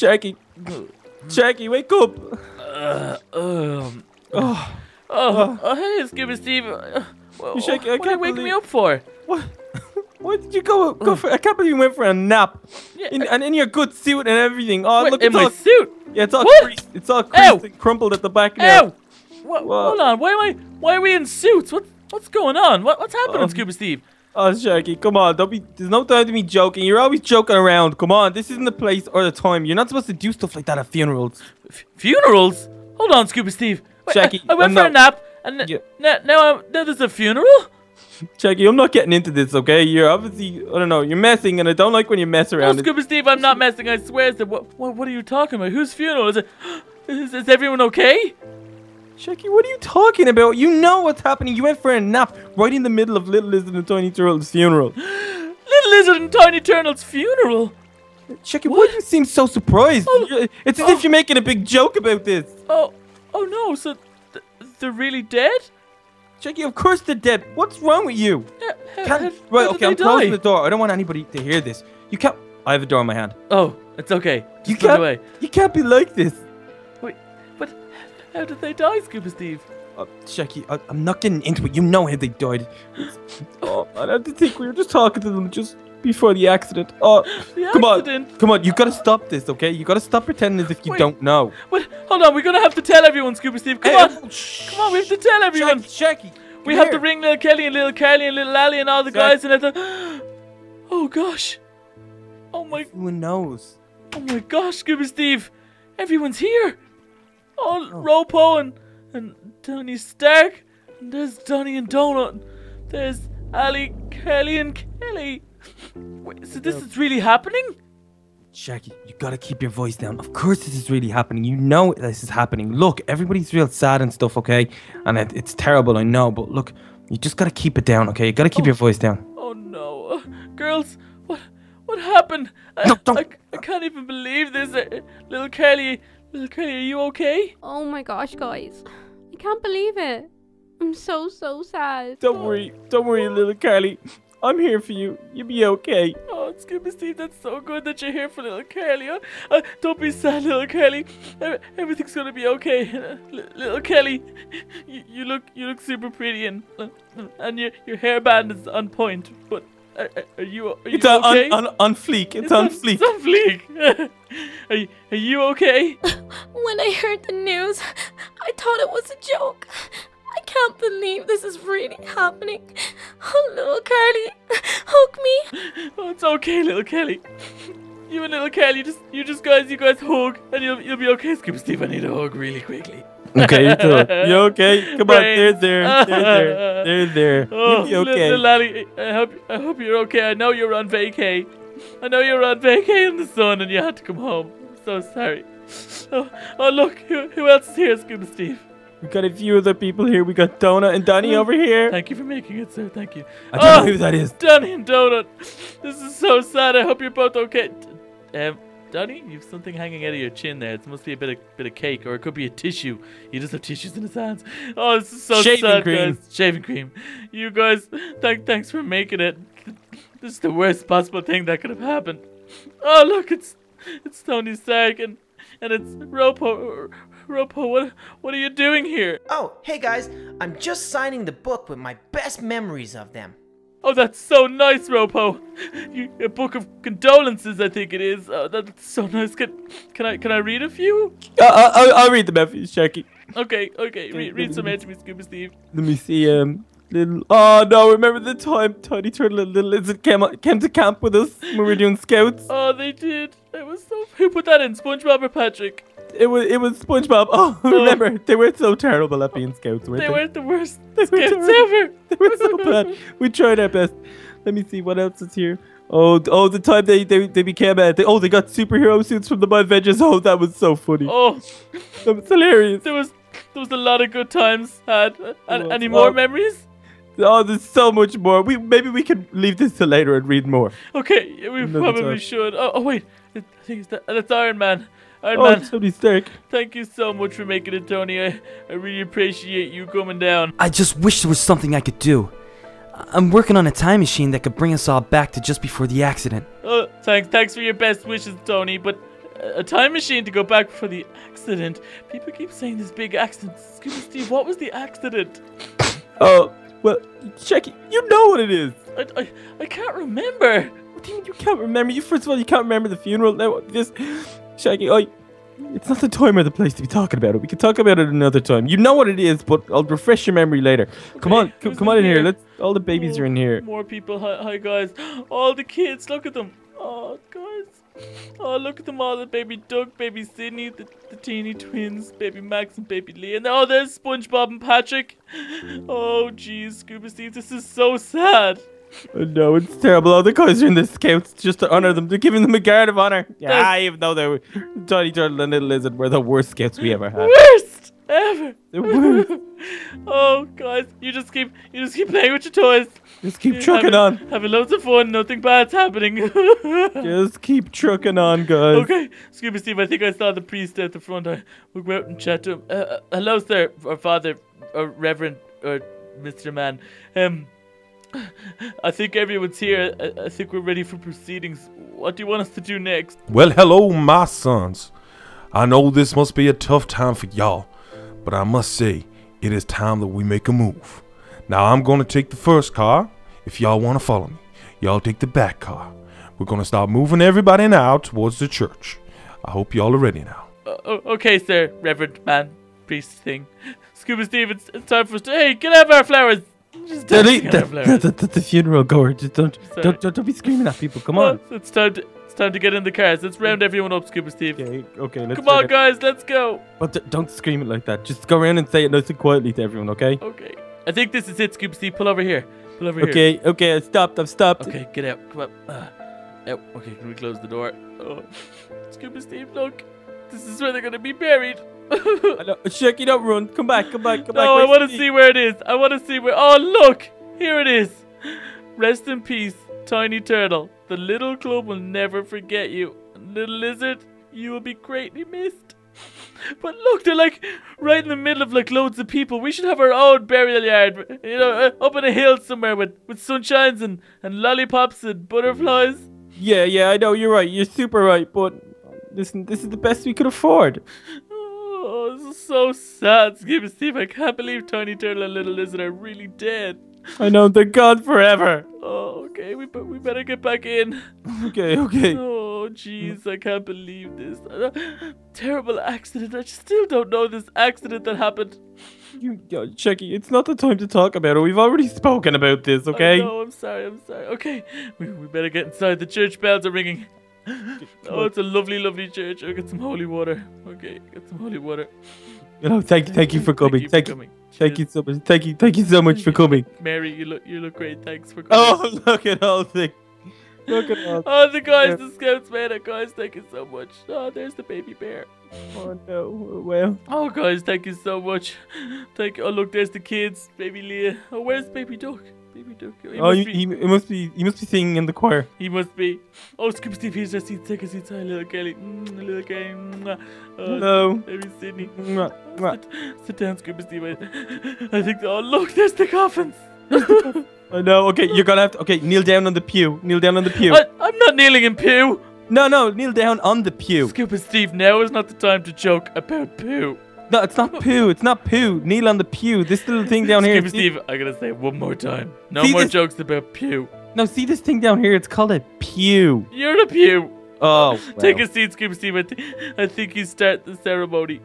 Sharky, Sharky, wake up. Uh, um, Oh, oh, oh, hey, Scuba Steve. Uh, shaking? I what are you waking me up for? what? Why did you go? Go for? I can't believe you went for a nap. Yeah, In, and in your good suit and everything. Oh, Wait, look, in it's my all, suit. yeah, it's all creased. It's all creased and crumpled at the back now. Ow! What? Hold on. Why am I? Why are we in suits? What? What's going on? What, what's happening, Um, Scuba Steve? Oh, Sharky, come on. Don't be. There's no time to be joking. You're always joking around. Come on, this isn't the place or the time. You're not supposed to do stuff like that at funerals. F- funerals? Hold on, Scuba Steve. Wait, Sharky, I, I went I'm for a nap, and Yeah. now, now, I'm, now there's a funeral. Sharky, I'm not getting into this, okay? You're obviously, I don't know, you're messing, and I don't like when you mess Oh, around. Scuba Steve, I'm not messing. I swear. So what, what? What are you talking about? Whose funeral is it? Is, is everyone okay? Sharky, what are you talking about? You know what's happening. You went for a nap right in the middle of Little Lizard and Tiny Turtle's funeral. Little Lizard and Tiny Turtle's funeral. Sharky, why do you seem so surprised? Oh. It's as Oh. if you're making a big joke about this. Oh, oh no. So th- they're really dead? Sharky, of course they're dead. What's wrong with you? Uh, uh, yeah, how- Can't, how- right, how okay, I'm they closing the door. I don't want anybody to hear this. You can't. I have a door in my hand. Oh, it's okay. You Just it can't. away. You can't be like this. But how did they die, Scuba Steve? Uh, I, I'm not getting into it. You know how they died. oh, I have to think we were just talking to them just before the accident. Oh, The come accident. on, come on. You gotta stop this, okay? You gotta stop pretending as if you Wait. don't know. Wait, hold on. We're gonna have to tell everyone, Scuba Steve. Come Hey, on, oh, come on. We have to tell everyone. Sharky, we have here. to ring little Kelly and little Kelly and little Ally and all the guys and everything. Oh gosh. Oh my. Everyone knows. Oh my gosh, Scuba Steve. Everyone's here. Oh, Oh. Ropo and and Tony Stark. And there's Donny and Donut. There's Ali, Kelly, and Kelly. Wait, so this is really happening? Sharky, you gotta keep your voice down. Of course, this is really happening. You know this is happening. Look, everybody's real sad and stuff, okay? And it, it's terrible, I know. But look, you just gotta keep it down, okay? You gotta keep Oh. your voice down. Oh no, uh, girls, what what happened? I, No, don't- I, I can't even believe this. Uh, little Kelly, little Kelly, are you okay? Oh my gosh, guys. I can't believe it. I'm so, so sad. Don't worry, don't worry, little Carly. I'm here for you. You'll be okay. Oh, it's Scuba Steve, that's so good that you're here for little Kelly. Uh, uh, don't be sad, little Kelly. Everything's gonna be okay. Uh, little Kelly, you, you look you look super pretty and uh, and your your hairband is on point. But are you are It's on, okay? on, on, on fleek. It's, on, fleek. It's on fleek. are, you, are you okay? When I heard the news, I thought it was a joke. I can't believe this is really happening. Oh, little Carly, hug me. Oh, it's okay, little Kelly. You and little Kelly, just you just guys, you guys hug, and you'll you'll be okay. Scuba Steve, I need a hug really quickly. Okay, you too. You okay? Come on, they're there, Brains. there, there, there. Oh, You'll be okay. little laddie, I hope I hope you're okay. I know you're on vacay. I know you're on vacay in the sun, and you had to come home. I'm so sorry. Oh, oh look, who, who else is here, Scuba Steve? We got a few other people here. We got Donut and Donnie oh, over here. Thank you for making it, sir. Thank you. I don't Oh, know who that is. Donny and Donut. This is so sad. I hope you're both okay. D- Um, Donny, you've something hanging out of your chin there. It must be a bit of bit of cake, or it could be a tissue. He does have tissues in his hands. Oh, this is so Shaving sad, cream. guys. Shaving cream. You guys, thank, thanks for making it. This is the worst possible thing that could have happened. Oh, look, it's it's Tony Stark and and it's Ropo. Ropo, what what are you doing here? Oh, hey guys, I'm just signing the book with my best memories of them. Oh, that's so nice, Ropo. You, a book of condolences, I think it is. Oh, that's so nice. Can, can I can I read a few? Uh, uh, I'll, I'll read them after you, Sharky. Okay, okay. Read, read some out to me, Scuba Steve. Let me see. Um, little. Oh no! Remember the time Tiny Turtle and Little Lizard came came to camp with us when we were doing scouts? Oh, they did. It was so. Who put that in? SpongeBob or Patrick? It was it was SpongeBob. Oh, remember they were so terrible at being scouts, weren't They they? were the worst They were scouts ever. They were so bad. We tried our best. Let me see what else is here. Oh, oh, the time they they, they became uh, they, oh they got superhero suits from the Minevengers. Oh, that was so funny. Oh, That was hilarious. there was there was a lot of good times had. And, any more Oh. memories? Oh, there's so much more. We maybe we can leave this till later and read more. Okay, we Another probably time. should. Oh, oh wait, I think it's that, that's Iron Man. Iron Oh, Man, Tony Stark. thank you so much for making it, Tony. I, I really appreciate you coming down. I just wish there was something I could do. I- I'm working on a time machine that could bring us all back to just before the accident. Oh, thanks, thanks for your best wishes, Tony. But a time machine to go back for the accident. People keep saying this big accident. Scuba Steve, what was the accident? Oh, well, Sharky, you know what it is. I, I, I can't remember. What do you mean you can't remember? You first of all, you can't remember the funeral. Now, this, Sharky, I, it's not the time or the place to be talking about it. We can talk about it another time. You know what it is, but I'll refresh your memory later. Come on, come on in here. here? Let's. All the babies are in here. More people. Hi, hi, guys. All the kids. Look at them. Oh, guys. Oh, look at them all. The baby Duck, baby Sydney, the, the teeny twins, baby Max and baby Leah. And oh, there's SpongeBob and Patrick. Oh, jeez, Scuba Steve, this is so sad. Oh, no, it's terrible. All the guys are in the scouts just to honor them. They're giving them a guard of honor. Yeah, even though they're Tiny Turtle and Little Lizard were the worst scouts we ever had. Worst ever. The worst. oh, guys, you just keep you just keep playing with your toys. Just keep You're trucking on. having, Having loads of fun. Nothing bad's happening. Just keep trucking on, guys. Okay, Scuba Steve, I think I saw the priest at the front. I will go out and chat to him. Uh, uh, hello, sir, or father, or reverend, or Mr. Man. Um, I think everyone's here. I, I think we're ready for proceedings. What do you want us to do next? Well, hello, my sons. I know this must be a tough time for y'all, but I must say, it is time that we make a move. Now, I'm going to take the first car. If y'all want to follow me, y'all take the back car. We're going to start moving everybody now towards the church. I hope y'all are ready now. Uh, okay, sir, reverend man, priest thing. Scuba Steve, it's, it's time for us to. Hey, get out of our flowers! Just That, dancing that, out our flowers. that, that's the funeral goer. Just don't, Sorry. don't, don't, don't be screaming at people. Come Well, on. it's time to. It's time to get in the cars. Let's round everyone up, Scuba Steve. Okay, okay. Let's Come on, that. guys, let's go. But d- don't scream it like that. Just go around and say it nice and quietly to everyone, okay? Okay. I think this is it, Scuba Steve. Pull over here. Pull over here. Okay, okay. I stopped. I've stopped. Okay, get out. Come on. Uh, out. Okay, can we close the door? Oh. Scuba Steve, look. This is where they're gonna be buried. I know. Sharky, don't run. Come back. Come back. Come back. no, I want to see where it is. I want to see where. Oh, look. Here it is. Rest in peace, Tiny Turtle. The little club will never forget you. Little Lizard, you will be greatly missed. But look, they're like right in the middle of like loads of people. We should have our own burial yard, you know, uh, up in a hill somewhere with, with sunshines and, and lollipops and butterflies. Yeah, yeah. I know. You're right. You're super right. But listen, this is the best we could afford. Oh, this is so sad, Scuba Steve. I can't believe Tiny Turtle and Little Lizard are really dead. I know. They're gone forever. Oh, okay, we, we better get back in. Okay, okay. Oh, jeez, I can't believe this. Uh, terrible accident. I still don't know this accident that happened. You, yo, Sharky, it's not the time to talk about it. We've already spoken about this, okay? No, I'm sorry, I'm sorry. Okay, we, we better get inside. The church bells are ringing. Oh, it's a lovely, lovely church. I'll get some holy water. Okay, get some holy water. You thank thank, thank you for coming. Thank you, coming. thank you Cheers. so much. Thank you, thank you so much for coming. Mary, you look, you look great. Thanks for coming. Oh, look at all the, look at all. Oh, the guys, the scouts made it, guys. Thank you so much. Oh, there's the baby bear. Oh no. Well, Oh, guys, thank you so much. Thank you. Oh, look, there's the kids. Baby Leah. Oh, where's Baby Duck? Duck. He oh, must he, be. he, must be, he must be singing in the choir. He must be. Oh, Scuba Steve, here's just seat. Take a seat, sorry, little Kelly. Mm, little Kelly. mwah. Oh, Hello. Baby Sydney. Mwah, mwah. Sit, sit down, Scuba Steve. I, I think. Oh, look, there's the coffins. I know. Okay, you're gonna have to. Okay, kneel down on the pew. Kneel down on the pew. I, I'm not kneeling in pew. No, no, kneel down on the pew. Scuba Steve, now is not the time to joke about poo. No, it's not poo. It's not poo. Kneel on the pew. This little thing down here. Scoop see- Steve, I gotta say it one more time. No See more this- jokes about pew. No, see this thing down here. It's called a pew. You're the pew. Oh, Take a seat, Scuba Steve. I, th- I think you start the ceremony.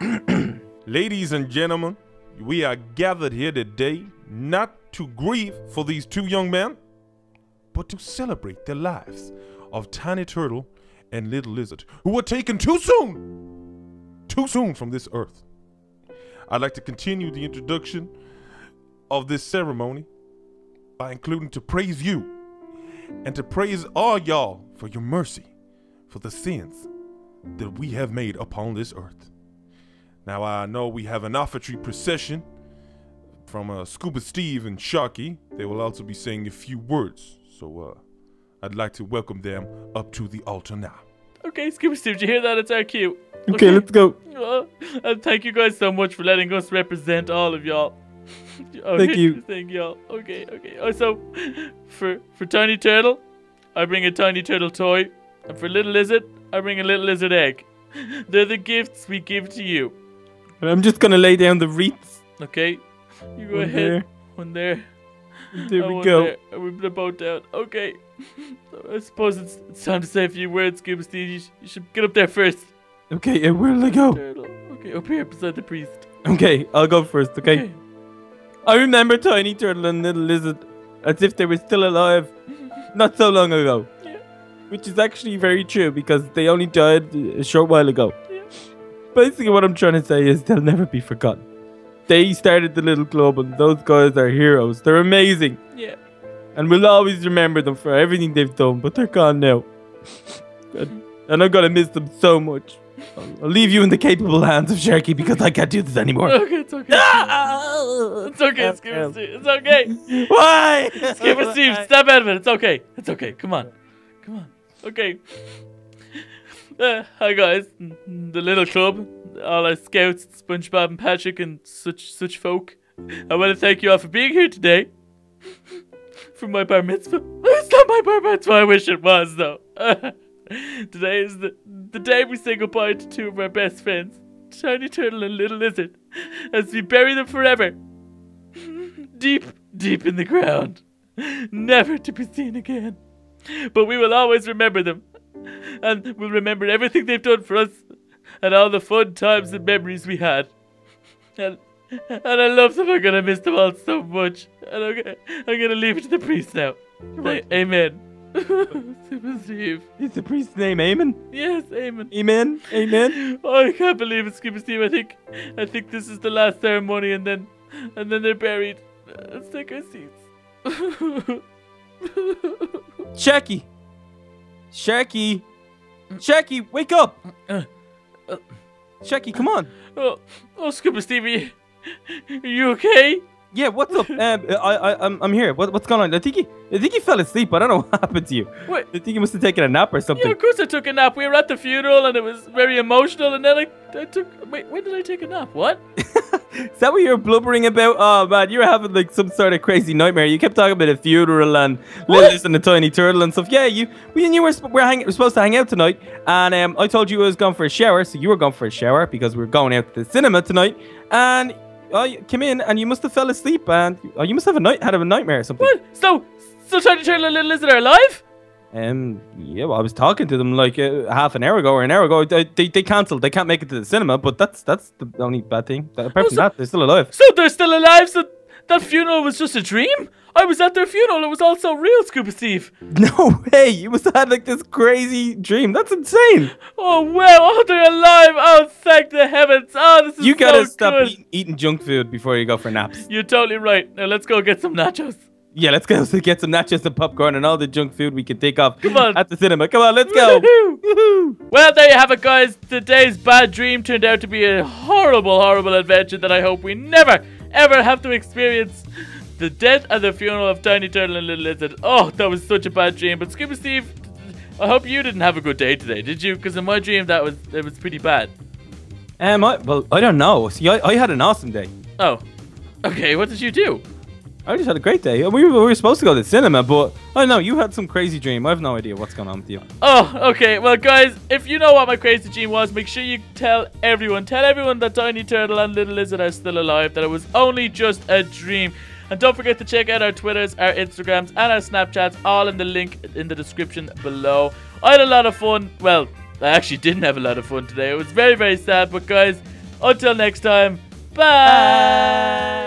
Ladies and gentlemen, we are gathered here today not to grieve for these two young men, but to celebrate the lives of Tiny Turtle and Little Lizard, who were taken too soon, too soon from this earth. I'd like to continue the introduction of this ceremony by including to praise you and to praise all y'all for your mercy for the sins that we have made upon this earth. Now I know we have an offertory procession from uh, Scuba Steve and Sharky. They will also be saying a few words, so uh, I'd like to welcome them up to the altar now. Okay, Scuba Steve, did you hear that? It's our cue. Okay, let's go. Uh, and thank you guys so much for letting us represent all of y'all. Oh, Thank you. Thank y'all. Okay, okay. Oh, so for for Tiny Turtle, I bring a Tiny Turtle toy, and for Little Lizard, I bring a little lizard egg. They're the gifts we give to you. I'm just gonna lay down the wreaths. Okay? You go One ahead. there. One there. There we go. There. And we put the boat down. Okay. I suppose it's, it's time to say a few words, Steve. You, sh- you should get up there first. Okay, uh, where'll I go? Turtle. Okay, up here beside the priest. Okay, I'll go first. Okay. I remember Tiny Turtle and Little Lizard as if they were still alive, not so long ago. Yeah. Which is actually very true because they only died a short while ago. Yeah. Basically, what I'm trying to say is they'll never be forgotten. They started the little club, and those guys are heroes. They're amazing, Yeah. and we'll always remember them for everything they've done. But they're gone now, and, and I'm gonna miss them so much. I'll, I'll leave you in the capable hands of Sharky because I can't do this anymore. Okay, it's okay. Ah! It's okay, um, Scuba um. Steve. It's okay. Why? Scuba Steve, step out of it. It's okay. It's okay. Come on. Come on. Okay. Uh, hi guys, the little club, all our scouts, SpongeBob and Patrick and such such folk. I want to thank you all for being here today. For my bar mitzvah. It's not my bar mitzvah. I wish it was though. today is the the day we say goodbye to two of our best friends, Tiny Turtle and Little Lizard, as we bury them forever, deep, deep in the ground, never to be seen again. But we will always remember them, and we'll remember everything they've done for us, and all the fun times and memories we had. And and I love them. I'm gonna miss them all so much. And I'm gonna, I'm gonna leave it to the priest now. Say amen. Scuba Steve. Is the priest's name Amen? Yes, amen. Amen? Amen? Oh, I can't believe it, Scuba Steve. I think, I think this is the last ceremony, and then, and then they're buried. Uh, Let's take our seats. Sharky! Sharky! Sharky, wake up! Uh, uh. Come on! oh, oh, Scuba Stevie, are you okay? Yeah, what's up? Um, I, I, I'm, I'm here. What, what's going on? I think he, I think he fell asleep. I don't know what happened to you. Wait. I think he must have taken a nap or Yeah, something. of course I took a nap. We were at the funeral, and it was very emotional. And then I, I took. Wait, when did I take a nap? What? Is that what you were blubbering about? Oh man, you were having like some sort of crazy nightmare. You kept talking about a funeral and Lilith and the tiny turtle and stuff. Yeah, you, we and you were, we're, hang, we're supposed to hang out tonight, and um, I told you I was going for a shower, so you were going for a shower because we were going out to the cinema tonight, and I came in and you must have fell asleep and oh, you must have a night had a nightmare or something. What? So, so Tiny Turtle and Little Lizard alive? Um, yeah, well, I was talking to them like uh, half an hour ago or an hour ago. They, they, they cancelled. They can't make it to the cinema, but that's that's the only bad thing. Apart from Oh, so- that, they're still alive. So they're still alive. So that funeral was just a dream. I was at their funeral. It was all so real, Scuba Steve. No way! You must have had like this crazy dream. That's insane. Oh wow! Oh, they're alive! Oh, thank the heavens! Oh, this is You gotta so stop good. eating, eating junk food before you go for naps. You're totally right. Now let's go get some nachos. Yeah, let's go get some nachos and popcorn and all the junk food we can take off Come on. at the cinema. Come on, let's go. Well, there you have it, guys. Today's bad dream turned out to be a horrible, horrible adventure that I hope we never, ever have to experience. The death and the funeral of Tiny Turtle and Little Lizard. Oh, that was such a bad dream. But Scuba Steve, I hope you didn't have a good day today, did you? Because in my dream, that was it was pretty bad. Um, I, well, I don't know. See, I, I had an awesome day. Oh, okay. What did you do? I just had a great day. We were, we were supposed to go to the cinema, but oh, I don't know. You had some crazy dream. I have no idea what's going on with you. Oh, okay. Well, guys, if you know what my crazy dream was, make sure you tell everyone. Tell everyone that Tiny Turtle and Little Lizard are still alive, that it was only just a dream. And don't forget to check out our Twitters, our Instagrams, and our Snapchats, all in the link in the description below. I had a lot of fun. Well, I actually didn't have a lot of fun today. It was very, very sad. But, guys, until next time, bye.